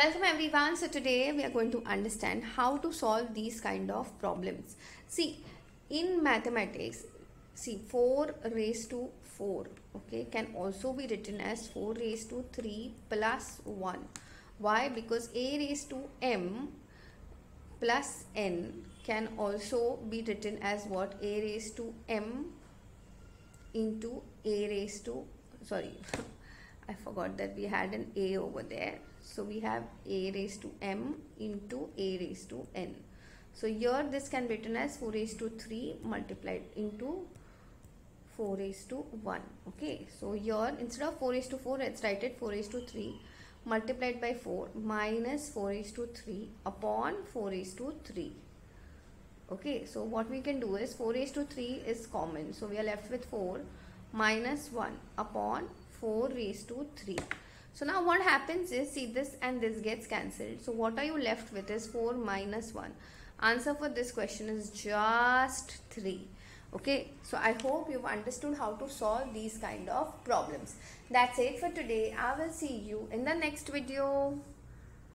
Welcome everyone. So today we are going to understand how to solve these kind of problems. See, in mathematics, see 4 raised to 4 okay can also be written as 4 raised to 3 plus 1. Why? Because a raised to m plus n can also be written as what a raised to m into a raised to sorry I forgot that we had an a over there so we have a raised to m into a raised to n. So here this can be written as 4 raised to 3 multiplied into 4 raised to 1. Okay. So here instead of 4 raised to 4 let's write it 4 raised to 3 multiplied by 4 minus 4 raised to 3 upon 4 raised to 3. Okay. So what we can do is 4 raised to 3 is common. So we are left with 4 minus 1 upon 4 raised to 3. So now what happens is see this and this gets cancelled. So what are you left with is 4 minus 1. Answer for this question is just 3. Okay, so I hope you've understood how to solve these kind of problems. That's it for today. I will see you in the next video.